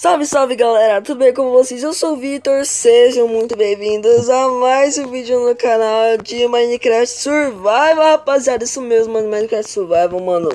Salve, salve galera, tudo bem com vocês? Eu sou o Vitor, sejam muito bem-vindos a mais um vídeo no canal de Minecraft Survival, rapaziada, isso mesmo, mano, Minecraft Survival, mano.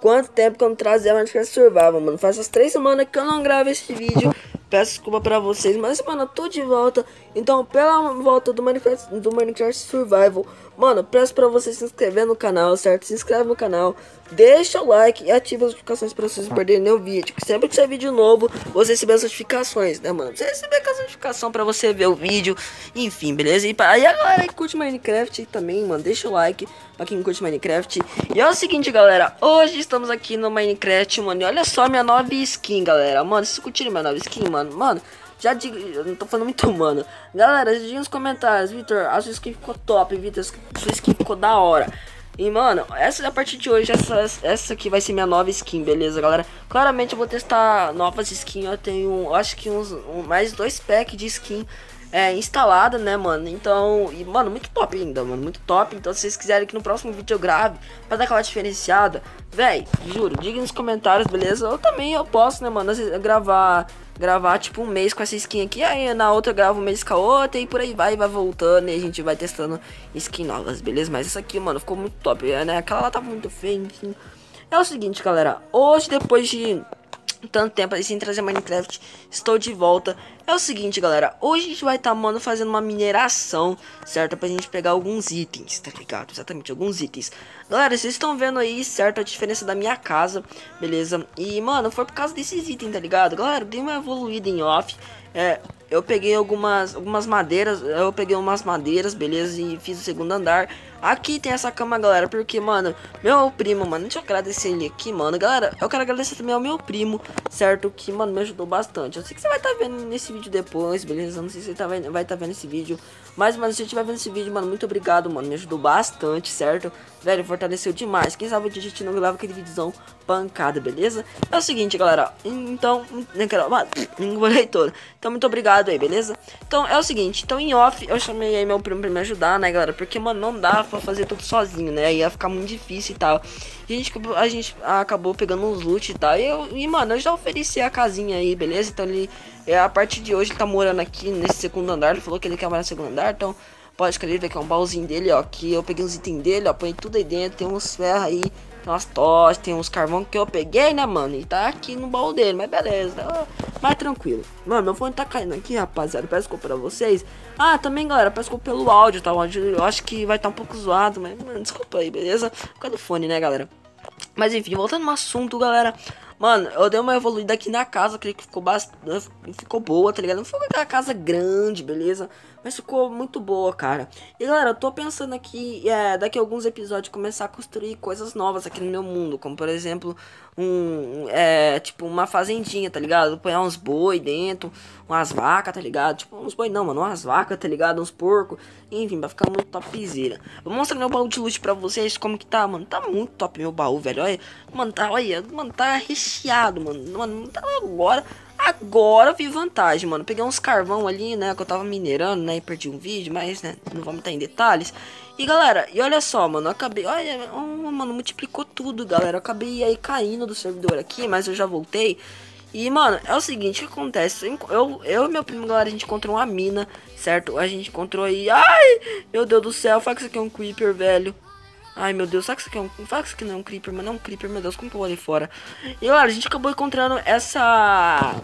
Quanto tempo que eu não trazia Minecraft Survival, mano, faz umas três semanas que eu não gravo esse vídeo. Peço desculpa pra vocês, mas mano, eu tô de volta. Então, pela volta do Minecraft, do Minecraft Survival, mano, peço pra você se inscrever no canal, certo? Se inscreve no canal, deixa o like e ativa as notificações pra vocês não perderem nenhum vídeo. Sempre que sair vídeo novo, você receber as notificações, né, mano? Você receber aquela notificação pra você ver o vídeo, enfim, beleza? E aí a galera que curte Minecraft também, mano, deixa o like pra quem curte Minecraft. E é o seguinte, galera, hoje estamos aqui no Minecraft, mano, e olha só minha nova skin, galera. Mano, se curtiram minha nova skin, mano, mano, já digo, eu não tô falando muito, mano. Galera, digam nos comentários, Vitor, a sua skin ficou top, Vitor, sua skin ficou da hora. E, mano, essa a partir de hoje, essa, essa aqui vai ser minha nova skin, beleza, galera? Claramente eu vou testar novas skins, eu tenho, acho que uns, um, mais dois packs de skin é, instalada, né, mano? Então, e, mano, muito top ainda, mano, muito top. Então, se vocês quiserem que no próximo vídeo eu grave pra dar aquela diferenciada, véi, juro, diga nos comentários, beleza? Eu também eu posso, né, mano, gravar gravar tipo um mês com essa skin aqui, aí na outra eu gravo um mês com a outra e por aí vai, vai voltando e a gente vai testando skin novas, beleza? Mas essa aqui, mano, ficou muito top, né? Aquela lá tava muito feia, enfim. É o seguinte, galera, hoje depois de tanto tempo sem trazer Minecraft, estou de volta. É o seguinte, galera, hoje a gente vai estar, tá, mano, fazendo uma mineração, certo? Pra gente pegar alguns itens, tá ligado? Exatamente, alguns itens. Galera, vocês estão vendo aí, certo, a diferença da minha casa, beleza? E, mano, foi por causa desses itens, tá ligado? Galera, dei uma evoluída em off, é, eu peguei algumas, algumas madeiras, eu peguei umas madeiras, beleza, e fiz o segundo andar. Aqui tem essa cama, galera, porque, mano, meu primo, mano, deixa eu agradecer ele aqui, mano. Galera, eu quero agradecer também ao meu primo, certo, que, mano, me ajudou bastante. Eu sei que você vai estar tá vendo nesse vídeo depois, beleza, não sei se você tá vendo, vai estar tá vendo esse vídeo. Mas, mano, se você estiver vendo esse vídeo, mano, muito obrigado, mano, me ajudou bastante, certo? Velho, fortaleceu demais. Quem sabe a gente não grava aquele vídeozão pancada, beleza? É o seguinte, galera, então, nem quero, mano, engolei todo. Então, muito obrigado aí, beleza? Então, é o seguinte, então em off, eu chamei aí meu primo pra me ajudar, né, galera? Porque, mano, não dá pra fazer tudo sozinho, né? Ia ficar muito difícil e tal. E a gente, a gente acabou pegando uns loot e tal. E, eu, e, mano, eu já ofereci a casinha aí, beleza? Então ele, é, a partir de hoje, ele tá morando aqui nesse segundo andar. Ele falou que ele quer morar no segundo andar, então pode escrever que é um baúzinho dele, ó. Que eu peguei uns itens dele, ó. Põe tudo aí dentro. Tem uns ferros aí. Tem umas tochas, tem uns carvão que eu peguei, né, mano? E tá aqui no baú dele, mas beleza. Tá, mais tranquilo. Mano, meu fone tá caindo aqui, rapaziada. Peço desculpa pra vocês. Ah, também, galera, peço desculpa pelo áudio, tá? Eu acho que vai estar tá um pouco zoado, mas, mano, desculpa aí, beleza? Por causa do fone, né, galera? Mas enfim, voltando no assunto, galera. Mano, eu dei uma evoluída aqui na casa, creio que ficou bastante. Ficou boa, tá ligado? Não foi aquela casa grande, beleza? Mas ficou muito boa, cara. E galera, eu tô pensando aqui, é, daqui a alguns episódios, começar a construir coisas novas aqui no meu mundo. Como por exemplo, um. É, tipo, uma fazendinha, tá ligado? Põe uns boi dentro, umas vacas, tá ligado? Tipo, uns boi não, mano, umas vacas, tá ligado? Uns porcos. Enfim, vai ficar muito topzera. Vou mostrar meu baú de loot pra vocês como que tá, mano. Tá muito top meu baú, velho. Olha, mano, tá, olha, mano, tá recheado, mano. Mano, tá agora. Agora vi vantagem, mano. Peguei uns carvão ali, né? Que eu tava minerando, né? E perdi um vídeo, mas, né? Não vamos estar em detalhes. E galera, e olha só, mano. Eu acabei. Olha, oh, mano, multiplicou tudo, galera. Eu acabei aí caindo do servidor aqui, mas eu já voltei. E, mano, é o seguinte, o que acontece? Eu, eu e meu primo, galera, a gente encontrou uma mina, certo? A gente encontrou aí. Ai, meu Deus do céu, fala que isso aqui é um creeper, velho. Ai, meu Deus, sabe que isso aqui é um. Fala que isso aqui não é um creeper, mas não é um creeper, meu Deus, como que eu ali fora? E, galera, a gente acabou encontrando essa.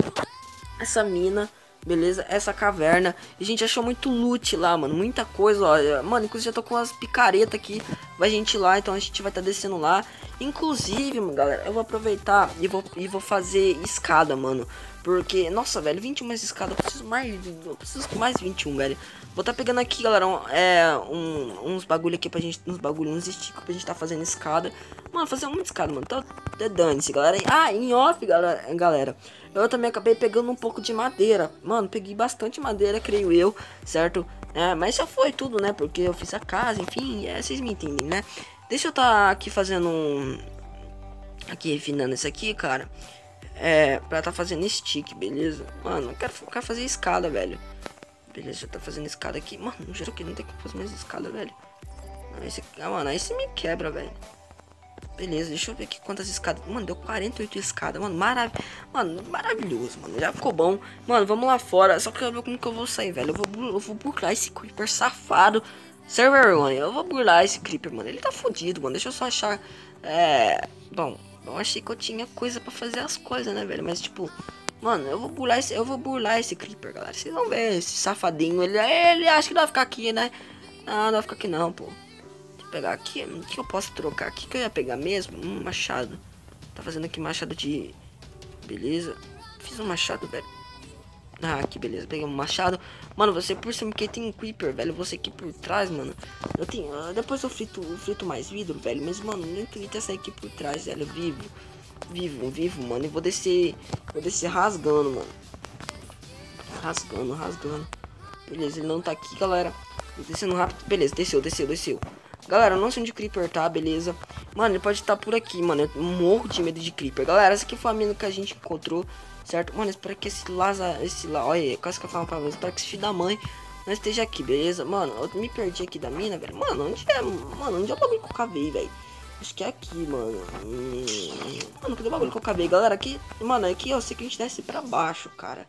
Essa mina beleza? Essa caverna. E a gente achou muito loot lá, mano. Muita coisa, ó. Mano, inclusive já tô com as picaretas aqui. Vai gente lá, então a gente vai estar tá descendo lá. Inclusive, galera, eu vou aproveitar e vou, e vou fazer escada, mano. Porque, nossa, velho, 21 mais escada. Eu preciso mais. Eu preciso mais 21, velho. Vou tá pegando aqui, galera, um, é, um, uns bagulho aqui pra gente. Uns bagulho, uns esticos pra gente tá fazendo escada. Mano, fazer uma escada, mano. Tá, tá dane-se, galera. Ah, em off, galera, galera. Eu também acabei pegando um pouco de madeira. Mano, peguei bastante madeira, creio eu, certo? É, mas já foi tudo, né? Porque eu fiz a casa, enfim, é, vocês me entendem, né? Deixa eu tá aqui fazendo um... Aqui refinando isso aqui, cara. É, pra tá fazendo stick, beleza? Mano, eu quero, eu quero fazer escada, velho. Beleza, já tá fazendo escada aqui. Mano, juro que não tem que fazer mais escada, velho. Não, esse, ah, mano, aí você me quebra, velho. Beleza, deixa eu ver aqui quantas escadas. Mano, deu 48 escadas. Mano, marav... mano, maravilhoso, mano. Já ficou bom. Mano, vamos lá fora. Só que eu ver como que eu vou sair, velho. Eu vou, eu vou burlar esse creeper safado. Sem vergonha. Eu vou burlar esse creeper, mano. Ele tá fodido, mano. Deixa eu só achar. É. Bom, eu achei que eu tinha coisa pra fazer as coisas, né, velho? Mas, tipo. Mano, eu vou burlar esse, eu vou burlar esse creeper, galera. Vocês vão ver esse safadinho. Ele, ele acha que não vai ficar aqui, né? Não, não vai ficar aqui não, pô pegar aqui. O que eu posso trocar aqui? que eu ia pegar mesmo? Um machado. Tá fazendo aqui machado de... Beleza. Fiz um machado, velho. Ah, aqui, beleza. Peguei um machado. Mano, você por cima que tem um creeper, velho. Você aqui por trás, mano. Eu tenho... Uh, depois eu frito, eu frito mais vidro, velho. Mas, mano, nem acredito essa aqui por trás, velho. Vivo. Vivo, vivo, mano. E vou descer... Vou descer rasgando, mano. Rasgando, rasgando. Beleza, ele não tá aqui, galera. Descendo rápido. Beleza, desceu, desceu, desceu. Galera, não sei onde Creeper tá, beleza? Mano, ele pode estar por aqui, mano. Eu morro de medo de Creeper. Galera, essa aqui foi a mina que a gente encontrou, certo? Mano, espero que esse Laza... Esse lá... Olha, quase que eu falo pra vocês. Espero que esse filho da mãe não esteja aqui, beleza? Mano, eu me perdi aqui da mina, velho. Mano, onde é... Mano, onde é o bagulho que eu cavei, velho? Acho que é aqui, mano. Hum... Mano, cadê o bagulho que eu cavei? Galera, aqui... Mano, aqui eu sei que a gente desce pra baixo, cara.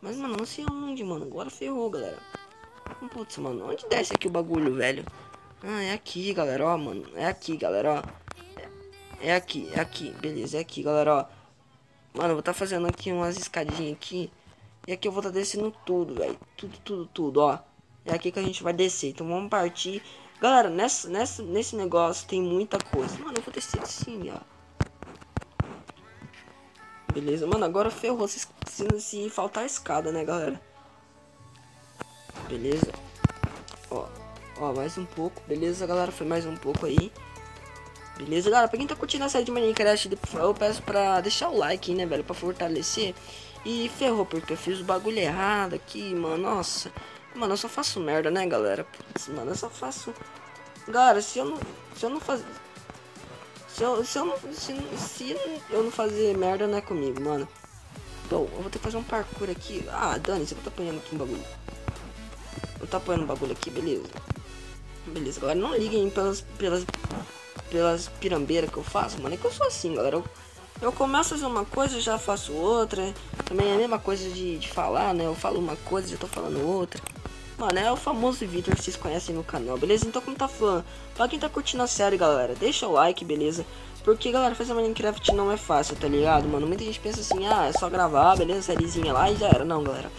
Mas, mano, não sei onde, mano. Agora ferrou, galera. Putz, mano, onde desce aqui o bagulho, velho? Ah, é aqui, galera, ó, mano. É aqui, galera, ó. É aqui, é aqui. Beleza, é aqui, galera, ó. Mano, eu vou tá fazendo aqui umas escadinhas aqui. E aqui eu vou tá descendo tudo, velho. Tudo, tudo, tudo, ó. É aqui que a gente vai descer. Então vamos partir. Galera, nessa, nessa, nesse negócio tem muita coisa. Mano, eu vou descer assim, ó. Beleza, mano, agora ferrou se, se, se faltar escada, né, galera? Beleza. Ó. Ó, mais um pouco. Beleza, galera? Foi mais um pouco aí. Beleza, galera? Pra quem tá curtindo a série de Minecraft, eu peço pra deixar o like, né, velho? Pra fortalecer. E ferrou, porque eu fiz o bagulho errado aqui, mano. Nossa. Mano, eu só faço merda, né, galera? Putz, mano, eu só faço... Galera, se eu não... Se eu não fazer... Se eu, se eu não... Se, se eu não fazer merda, não é comigo, mano. Bom, eu vou ter que fazer um parkour aqui. Ah, eu vou tá apanhando aqui um bagulho. Eu tô apanhando um bagulho aqui, beleza. Beleza, galera, não liguem pelas, pelas, pelas pirambeiras que eu faço, mano. É que eu sou assim, galera. Eu, eu começo a fazer uma coisa, já faço outra. Também é a mesma coisa de, de falar, né? Eu falo uma coisa, já tô falando outra. Mano, é o famoso Vitor, vocês conhecem no canal, beleza? Então, como tá falando, pra quem tá curtindo a série, galera, deixa o like, beleza? Porque, galera, fazer Minecraft não é fácil, tá ligado, mano? Muita gente pensa assim, ah, é só gravar, beleza? Sériezinha lá e já era. Não, galera.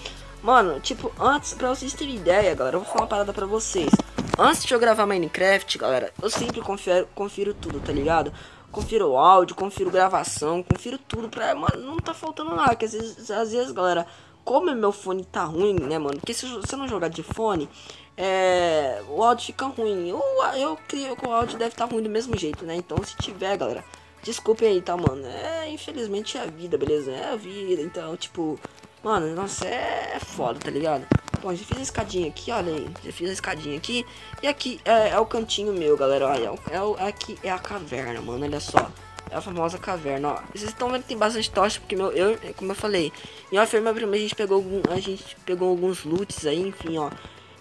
Mano, tipo, antes, pra vocês terem ideia, galera, eu vou falar uma parada pra vocês. Antes de eu gravar Minecraft, galera, eu sempre confiro, confiro tudo, tá ligado? Confiro o áudio, confiro gravação, confiro tudo pra... Mano, não tá faltando nada, que às vezes, às vezes galera, como meu fone tá ruim, né, mano? Porque se você não jogar de fone, é... O áudio fica ruim. Eu, eu creio que o áudio deve estar tá ruim do mesmo jeito, né? Então, se tiver, galera, desculpem aí, tá, mano? É, infelizmente é a vida, beleza? É a vida, então, tipo... Mano, nossa, é foda, tá ligado? Bom, já fiz a escadinha aqui, olha aí. Já fiz a escadinha aqui. E aqui é, é o cantinho meu, galera. Olha, é, o, aqui é a caverna, mano. Olha só. É a famosa caverna, ó. Vocês estão vendo que tem bastante tocha, porque meu, eu, como eu falei, em firma primeiro a gente pegou algum, a gente pegou alguns loots aí, enfim, ó.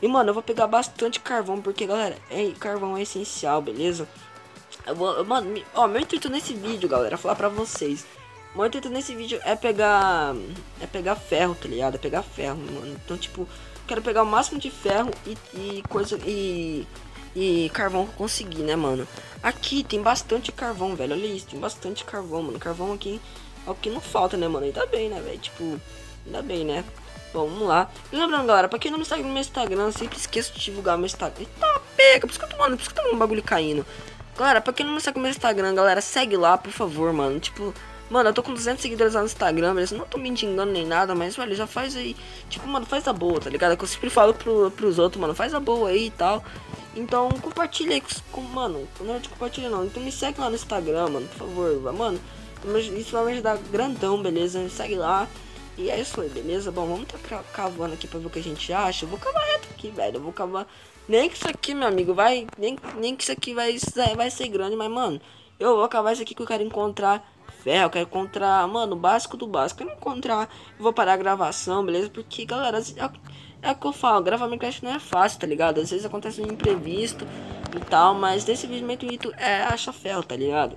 E mano, eu vou pegar bastante carvão, porque galera, é, carvão é essencial, beleza? Eu vou, mano, ó, meu intuito nesse vídeo, galera, é falar pra vocês. Meu intuito nesse vídeo é pegar, é pegar ferro, tá ligado? É pegar ferro, mano. Então, tipo, quero pegar o máximo de ferro e, e coisa e, e carvão que eu conseguir, né, mano? Aqui tem bastante carvão, velho. Olha isso, tem bastante carvão, mano. Carvão aqui é o que não falta, né, mano? Ainda bem, né, velho? Tipo, ainda bem, né? Bom, vamos lá. Lembrando, galera, pra quem não me segue no meu Instagram, sempre esqueço de divulgar meu Instagram. Eita, pega, por isso que eu tô, mano, por isso que eu tô um bagulho caindo. Galera, pra quem não me segue no meu Instagram, galera, segue lá, por favor, mano. Tipo, Mano, eu tô com 200 seguidores lá no Instagram, beleza? Não tô me mendigando nem nada, mas, velho, já faz aí. Tipo, mano, faz a boa, tá ligado? É que eu sempre falo pro, pros outros, mano, faz a boa aí e tal. Então, compartilha aí com, mano, não é de compartilha não. Então me segue lá no Instagram, mano, por favor, mano. Isso vai me ajudar grandão, beleza? Me segue lá. E é isso aí, beleza? Bom, vamos tá cavando aqui pra ver o que a gente acha. Eu vou cavar reto aqui, velho. Eu vou cavar. Nem que isso aqui, meu amigo, vai. Nem, nem que isso aqui vai, vai ser grande, mas, mano, eu vou cavar isso aqui que eu quero encontrar ferro, eu quero encontrar, mano, o básico do básico. Eu quero encontrar, eu vou parar a gravação, beleza? Porque, galera, é, é o que eu falo, gravar Minecraft não é fácil, tá ligado? Às vezes acontece um imprevisto e tal, mas desse vídeo meu intuito é achar ferro, tá ligado?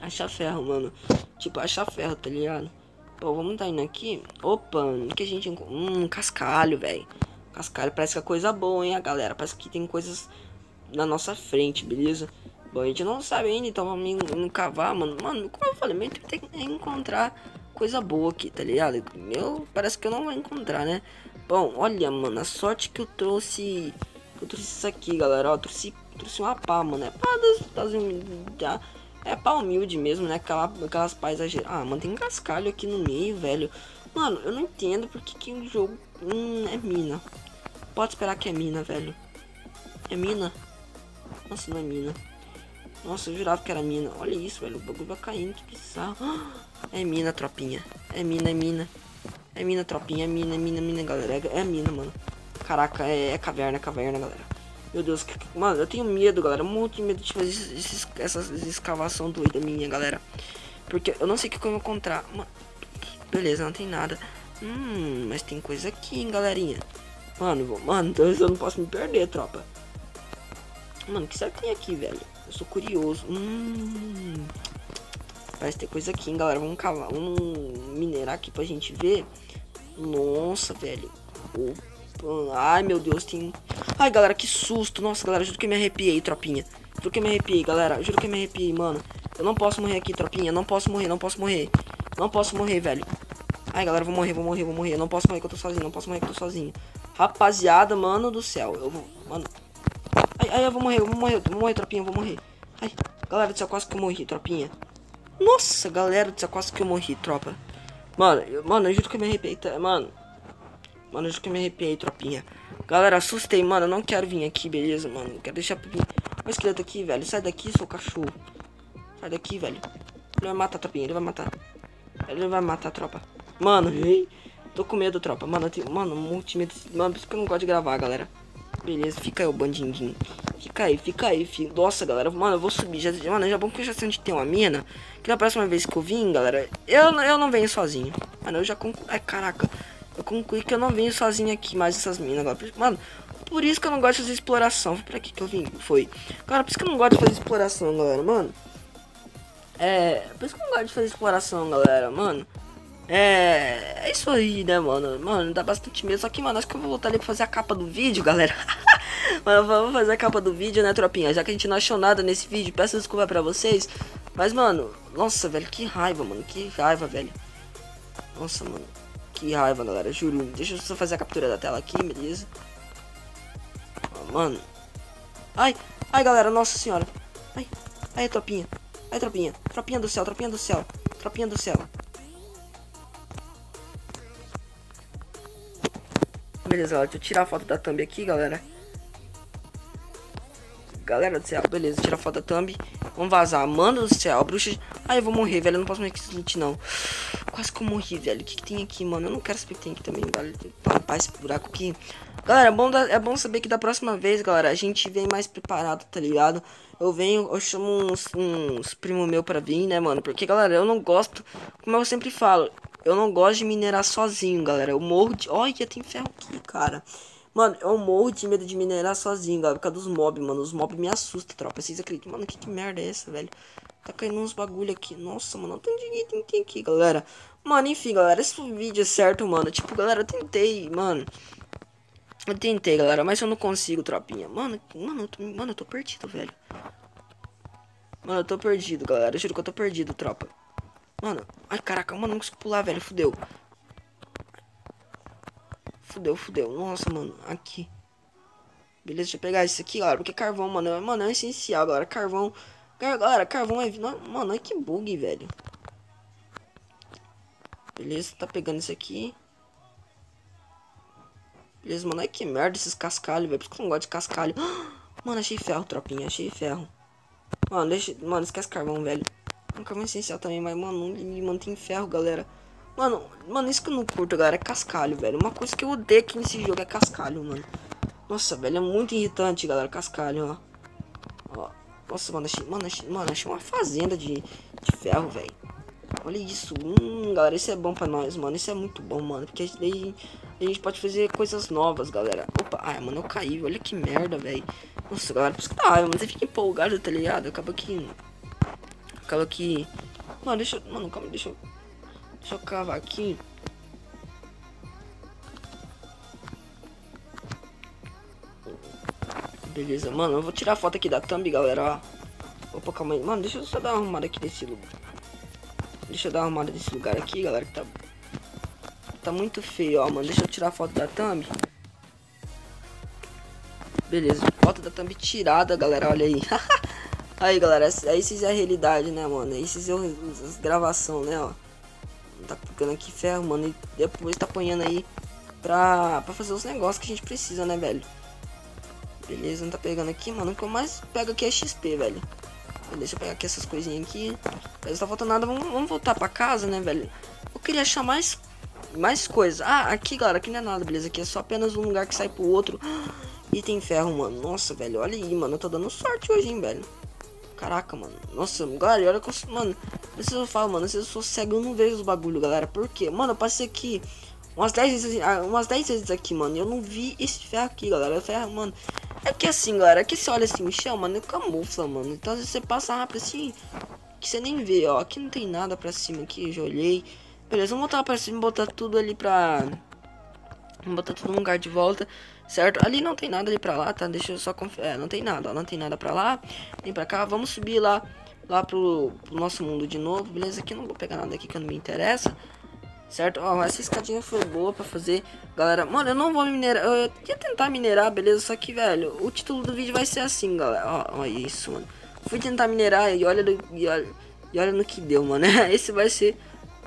Achar ferro, mano. Tipo, achar ferro, tá ligado? Pô, vamos tá indo aqui. Opa, o que a gente? Hum, cascalho, velho. Cascalho parece que é coisa boa, hein, galera. Parece que tem coisas na nossa frente, beleza? Bom, a gente não sabe ainda, então vamos cavar, mano. Mano, como eu falei, meu tem que encontrar coisa boa aqui, tá ligado? Meu, parece que eu não vou encontrar, né? Bom, olha, mano, a sorte que eu trouxe... Eu trouxe isso aqui, galera, ó. Trouxe, trouxe uma pá, mano. É pá das... das é pá humilde mesmo, né? Aquela, aquelas paisagens... Ah, mano, tem cascalho aqui no meio, velho. Mano, eu não entendo porque que o jogo... Hum, é mina. Pode esperar que é mina, velho. É mina? Nossa, não é mina. Nossa, eu jurava que era mina. Olha isso, velho. O bagulho vai caindo, que bizarro. É mina, tropinha. É mina, é mina. É mina, tropinha. É mina, é mina, é mina, galera. É, é mina, mano. Caraca, é, é caverna, é caverna, galera. Meu Deus, que, mano, eu tenho medo, galera. Muito medo de fazer esses, essas escavação doida minha, galera. Porque eu não sei o que eu vou encontrar. Mano, beleza, não tem nada. Hum, mas tem coisa aqui, hein, galerinha. Mano, mano, então eu não posso me perder, tropa. Mano, o que será que tem aqui, velho? Eu sou curioso. Hum. Parece ter coisa aqui, hein, galera. Vamos cavar, vamos minerar aqui pra gente ver. Nossa, velho. Opa. Ai, meu Deus, tem... Ai, galera, que susto. Nossa, galera, juro que me arrepiei, tropinha. Juro que me arrepiei, galera. Juro que me arrepiei, mano. Eu não posso morrer aqui, tropinha. Não posso morrer, não posso morrer. Não posso morrer, velho. Ai, galera, vou morrer, vou morrer, vou morrer. Eu não posso morrer que eu tô sozinho, não posso morrer que eu tô sozinho. Rapaziada, mano do céu. Eu vou... Mano, Ai, eu vou morrer, eu vou morrer, eu vou morrer, tropinha, eu vou morrer. Ai, galera do céu, quase que eu morri, tropinha. Nossa, galera do céu, quase que eu morri, tropa. Mano, eu, mano, eu juro que eu me arrepiei, tá? Mano. Mano, eu juro que eu me arrepiei, tropinha. Galera, assustei, mano, eu não quero vir aqui, beleza, mano. Quero deixar pra vir. Olha o esqueleto aqui, velho. Sai daqui, seu cachorro. Sai daqui, velho. Ele vai matar, tropinha, ele vai matar. Ele vai matar, tropa. Mano, ei. Tô com medo, tropa. Mano, eu tenho, mano, muito medo. Mano, por isso que eu não gosto de gravar, galera. Beleza, fica aí o bandindinho. Fica aí, fica aí, filho. Nossa, galera, mano, eu vou subir. Já, mano, já bom que eu já sei onde tem uma mina. Que na próxima vez que eu vim, galera, eu, eu não venho sozinho. Mano, eu já concluí. Ai, caraca. Eu concluí que eu não venho sozinho aqui mais essas minas agora. Mano, por isso que eu não gosto de fazer exploração. Foi pra que que eu vim? Foi. Cara, por isso que eu não gosto de fazer exploração, galera, mano. É, por isso que eu não gosto de fazer exploração, galera, mano. É, é isso aí, né, mano? Mano, dá bastante medo. Só que, mano, acho que eu vou voltar ali pra fazer a capa do vídeo, galera. mano, vamos fazer a capa do vídeo, né, tropinha? Já que a gente não achou nada nesse vídeo, peço desculpa pra vocês. Mas, mano, nossa, velho, que raiva, mano. Que raiva, velho. Nossa, mano. Que raiva, galera, juro. Deixa eu só fazer a captura da tela aqui, beleza? mano. Ai, ai, galera, nossa senhora. Ai, ai, tropinha. Ai, tropinha. Tropinha do céu, tropinha do céu. Tropinha do céu. Beleza, galera, deixa eu tirar a foto da thumb aqui, galera. Galera do céu, beleza, tira a foto da thumb. Vamos vazar. Mano do céu, bruxa. Ai, eu vou morrer, velho. Eu não posso morrer com esse loot, não. Quase que eu morri, velho. O que, que tem aqui, mano? Eu não quero saber o que tem aqui também, velho. Tampar esse buraco aqui. Galera, é bom, é bom saber que da próxima vez, galera, a gente vem mais preparado, tá ligado? Eu venho, eu chamo uns, uns primo meu pra vir, né, mano? Porque, galera, eu não gosto, como eu sempre falo, eu não gosto de minerar sozinho, galera. Eu morro de... Olha, tem ferro aqui, cara. Mano, eu morro de medo de minerar sozinho, galera. Por causa dos mobs, mano. Os mobs me assustam, tropa. Vocês acreditam? Mano, que, que merda é essa, velho? Tá caindo uns bagulho aqui. Nossa, mano. Não tem item tem aqui, galera. Mano, enfim, galera. Esse vídeo é certo, mano. Tipo, galera, eu tentei, mano. Eu tentei, galera. Mas eu não consigo, tropinha. Mano, mano, eu tô, mano, eu tô perdido, velho. Mano, eu tô perdido, galera. Eu juro que eu tô perdido, tropa. Mano, ai caraca, mano, não consigo pular, velho. Fudeu. Fudeu, fudeu. Nossa, mano, aqui. Beleza, deixa eu pegar isso aqui, galera. Porque carvão, mano, é, mano, é essencial, galera. Carvão. Galera, carvão é. Mano, é que bug, velho. Beleza, tá pegando isso aqui. Beleza, mano. Ai que merda esses cascalhos, velho. Por isso que eu não gosto de cascalho. Mano, achei ferro, tropinha. Achei ferro. Mano, deixa. Mano, esquece carvão, velho. Um carvão essencial também, mas, mano, ele mantém ferro, galera. Mano, mano, isso que eu não curto, galera, é cascalho, velho. Uma coisa que eu odeio aqui nesse jogo é cascalho, mano. Nossa, velho, é muito irritante, galera, cascalho, ó. ó. Nossa, mano, achei, mano, achei, mano, achei uma fazenda de, de ferro, velho. Olha isso, hum, galera, isso é bom pra nós, mano. Isso é muito bom, mano, porque daí a gente pode fazer coisas novas, galera. Opa, ai, mano, eu caí, olha que merda, velho. Nossa, galera, por isso que raiva, mas você fica empolgado, tá ligado? Acaba que Aquela que... Mano, deixa eu... Mano, calma, deixa eu... Deixa eu cavar aqui. Beleza, mano, eu vou tirar foto aqui da thumb, galera, ó. Opa, calma aí. Mano, deixa eu só dar uma arrumada aqui nesse lugar. Deixa eu dar uma arrumada nesse lugar aqui, galera, que tá... Tá muito feio, ó, mano. Deixa eu tirar foto da thumb. Beleza, foto da thumb tirada, galera, olha aí. aí, galera, vocês é a realidade, né, mano? Vocês é as gravação, né, ó. Tá ficando aqui ferro, mano, e depois tá apanhando aí pra, pra fazer os negócios que a gente precisa, né, velho? Beleza, não tá pegando aqui, mano. O que eu mais pego aqui é XP, velho. Deixa eu pegar aqui essas coisinhas aqui. Mas não tá faltando nada. Vamos, vamos voltar pra casa, né, velho? Eu queria achar mais, mais coisas. Ah, aqui, galera, aqui não é nada, beleza? Aqui é só apenas um lugar que sai pro outro. E tem ferro, mano. Nossa, velho, olha aí, mano. Eu tô dando sorte hoje, hein, velho. Caraca, mano. Nossa, galera, olha que Mano, se eu falo, mano, eu sou cego, eu não vejo os bagulho, galera. Por quê? Mano, eu passei aqui umas 10 vezes, ah, umas 10 vezes aqui, mano. Eu não vi esse ferro aqui, galera. Ferro, mano. É que assim, galera, que você olha assim o chão, mano, camufla, mano. Então às vezes você passa rápido assim, que você nem vê, ó. Aqui não tem nada pra cima aqui, eu já olhei. Beleza, vamos botar pra cima, botar tudo ali pra... Vamos botar tudo no lugar de volta, certo? Ali não tem nada ali pra lá, tá? Deixa eu só confiar. É, não tem nada, ó. Não tem nada pra lá, nem pra cá. Vamos subir lá, lá pro, pro nosso mundo de novo, beleza? Aqui não vou pegar nada aqui que não me interessa. Certo? Ó, essa escadinha foi boa pra fazer. Galera, mano, eu não vou minerar. Eu ia tentar minerar, beleza? Só que, velho, o título do vídeo vai ser assim, galera. Ó, ó isso, mano. Fui tentar minerar e olha, e olha, e olha no que deu, mano. Esse vai ser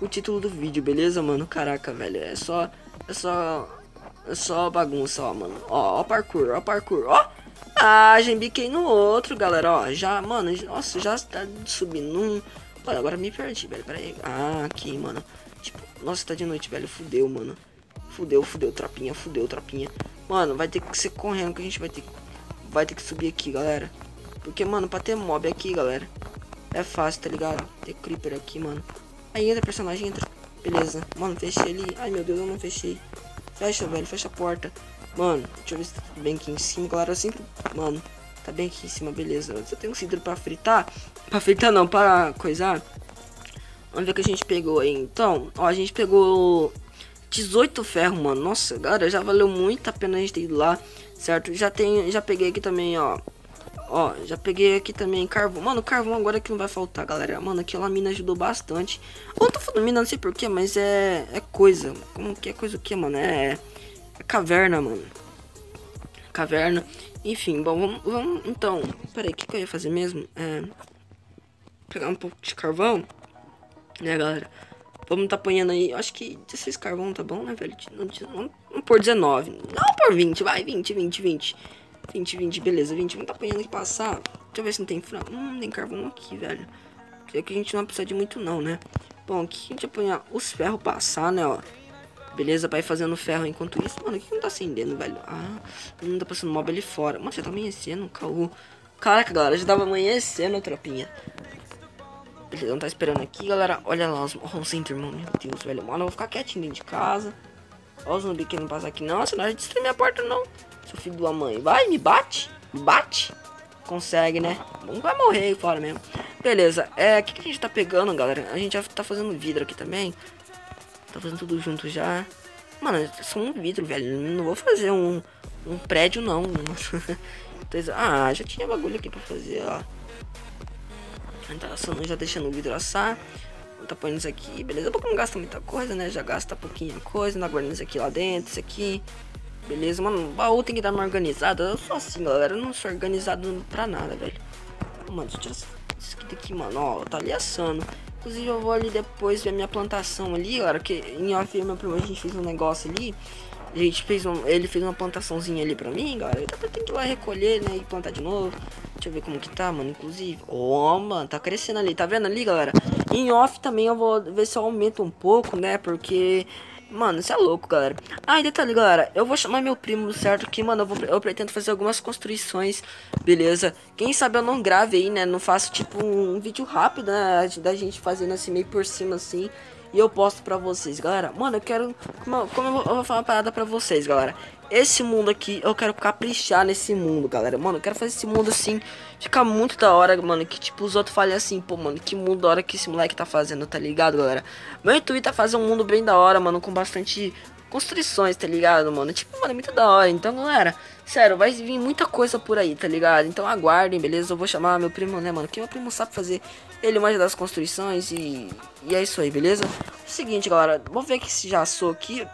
o título do vídeo, beleza, mano? Caraca, velho. É só. É só. Só bagunça, ó, mano. Ó, ó parkour, ó parkour, ó. Ah, já embiquei no outro, galera, ó. Já, mano, nossa, já tá subindo um. Olha, agora me perdi, velho. Pera aí. Ah, aqui, mano. Tipo, nossa, tá de noite, velho. Fudeu, mano. Fudeu, fudeu, trapinha, fudeu, trapinha. Mano, vai ter que ser correndo que a gente vai ter, vai ter que subir aqui, galera. Porque, mano, pra ter mob aqui, galera, é fácil, tá ligado? Ter creeper aqui, mano. Aí entra, personagem, entra. Beleza. Mano, fechei ali. Ai, meu Deus, eu não fechei. Fecha, velho, fecha a porta. Mano, deixa eu ver se tá bem aqui em cima, galera. Eu sempre... Mano, tá bem aqui em cima, beleza. Eu tenho um cidro pra fritar. Pra fritar não, pra coisar. Vamos ver o que a gente pegou aí. Então, ó, a gente pegou 18 ferro, mano. Nossa, galera, já valeu muito a pena a gente ter ido lá, certo? Já tem, já peguei aqui também, ó. Ó, já peguei aqui também carvão. Mano, carvão agora que não vai faltar, galera. Mano, aquela mina ajudou bastante. Ou tô falando mina, não sei porquê, mas é, é coisa. Como que é coisa o que, mano? É, é caverna, mano. Caverna. Enfim, bom, vamos, vamos então. Pera aí, o que, que eu ia fazer mesmo? É. Pegar um pouco de carvão né, galera? Vamos tá apanhando aí. Acho que 16 carvão tá bom, né, velho? Vamos por 19. Não por 20, vai. 20, 20, 20. 20, 20, beleza. 20. Vamos tá apanhando aqui passar. Deixa eu ver se não tem frango. Hum, tem carvão aqui, velho. É que a gente não vai precisar de muito, não, né? Bom, aqui a gente apanhar os ferros passar, né, ó. Beleza, pra ir fazendo ferro enquanto isso. Mano, o que não tá acendendo, velho? Ah, não tá passando mob ali fora. Mano, já tá amanhecendo, caô. Caraca, galera, já tava amanhecendo, tropinha. Beleza, não tá esperando aqui, galera. Olha lá os, oh, os Enderman, meu Deus, velho. Mano, eu vou ficar quietinho dentro de casa. Olha os zumbi que não passar aqui. Não, senão a gente destruir minha porta, não. Seu filho da mãe. Vai, me bate. Me bate. Consegue, né? Não vai morrer aí fora mesmo. Beleza, é, o que, que a gente tá pegando, galera? A gente já tá fazendo vidro aqui também. Tá fazendo tudo junto já. Mano, só um vidro, velho. Não vou fazer um, um prédio, não. ah, já tinha bagulho aqui pra fazer, ó. Tá já deixando o vidro assar. Tá pondo isso aqui, beleza? Porque não gasta muita coisa, né? Já gasta pouquinha coisa. Não guardando isso aqui lá dentro, isso aqui. Beleza, mano. O baú tem que dar uma organizada. Eu sou assim, galera. Eu não sou organizado pra nada, velho. Mano, deixa eu tirar isso aqui daqui, mano. Ó, tá ali assando. Inclusive, eu vou ali depois ver minha plantação ali, galera. Que em off, meu primo, a gente fez um negócio ali. A gente fez um, ele fez uma plantaçãozinha ali pra mim, galera. Eu tenho que ir lá recolher, né? E plantar de novo. Deixa eu ver como que tá, mano. Inclusive. Ó, oh, mano, tá crescendo ali. Tá vendo ali, galera? Em off também eu vou ver se eu aumento um pouco, né? Porque. Mano, isso é louco, galera. Ah, e detalhe, galera. Eu vou chamar meu primo, certo? Que, mano, eu, vou, eu pretendo fazer algumas construções, beleza? Quem sabe eu não grave aí, né? Não faço, tipo, um vídeo rápido, né? Da gente fazendo assim, meio por cima, assim. E eu posto pra vocês, galera. Mano, eu quero. Como, como eu, vou, eu vou falar uma parada pra vocês, galera. Esse mundo aqui, eu quero caprichar nesse mundo, galera. Mano, eu quero fazer esse mundo assim, ficar muito da hora, mano. Que tipo, os outros falem assim, pô, mano, que mundo da hora que esse moleque tá fazendo, tá ligado, galera? Meu intuito é fazer um mundo bem da hora, mano, com bastante construções, tá ligado, mano? Tipo, mano, é muito da hora. Então, galera, sério, vai vir muita coisa por aí, tá ligado? Então aguardem, beleza? Eu vou chamar meu primo, né, mano? Que meu primo sabe fazer ele manja das construções e, e é isso aí, beleza? Seguinte, galera, vamos ver que se já assou aqui.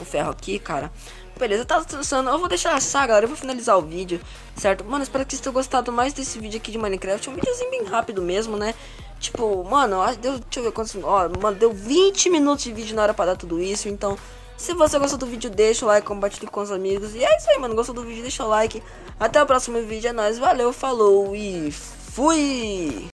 O ferro aqui, cara. Beleza, tá funcionando. Eu vou deixar assar, galera. Eu vou finalizar o vídeo, certo? Mano, espero que vocês tenham gostado mais desse vídeo aqui de Minecraft. Um videozinho bem rápido mesmo, né? Tipo, mano, deu, deixa eu ver quantos. Ó, mano, deu 20 minutos de vídeo na hora pra dar tudo isso. Então, se você gostou do vídeo, deixa o like, compartilhe com os amigos. E é isso aí, mano. Gostou do vídeo, deixa o like. Até o próximo vídeo. É nóis. Valeu, falou e fui!